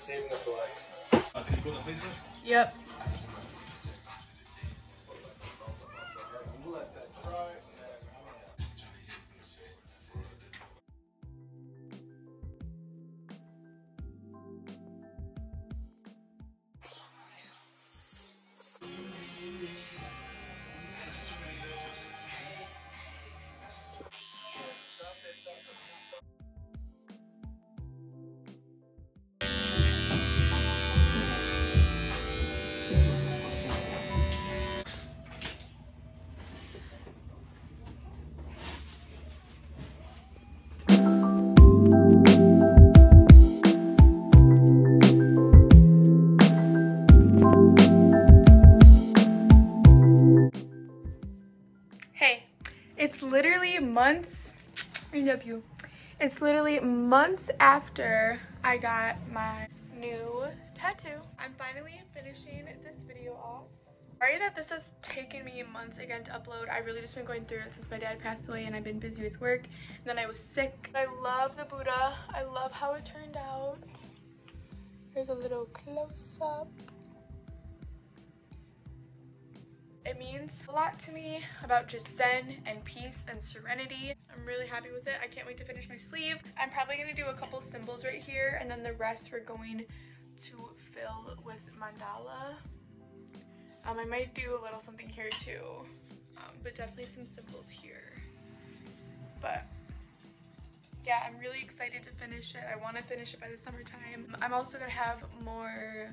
saving up for like. Uh, so you put the Facebook? Yep. We'll let Hey, it's literally months. you. It's literally months after I got my new tattoo. I'm finally finishing this video off. Sorry that this has taken me months again to upload. I really just been going through it since my dad passed away and I've been busy with work. And then I was sick. I love the Buddha. I love how it turned out. Here's a little close up. It means a lot to me about just zen and peace and serenity. I'm really happy with it. I can't wait to finish my sleeve. I'm probably gonna do a couple symbols right here and then the rest we're going to fill with mandala. Um, I might do a little something here too, um, but definitely some symbols here. But yeah, I'm really excited to finish it. I want to finish it by the summertime. I'm also gonna have more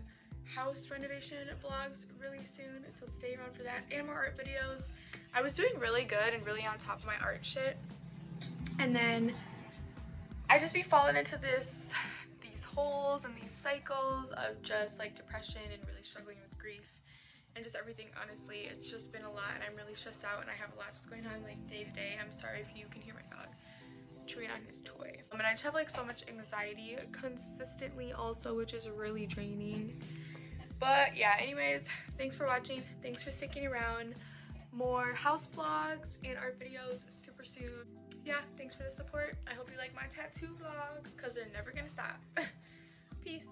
house renovation vlogs really soon, so stay around for that and more art videos. I was doing really good and really on top of my art shit, and then I just be falling into this these holes and these cycles of just like depression and really struggling with grief and just everything honestly. It's just been a lot and I'm really stressed out and I have a lot just going on like day to day. I'm sorry if you can hear my dog chewing on his toy. Um, I mean I just have like so much anxiety consistently also which is really draining but yeah anyways thanks for watching. Thanks for sticking around. More house vlogs and art videos super soon. Yeah thanks for the support. I hope you like my tattoo vlogs because they're never gonna stop. Peace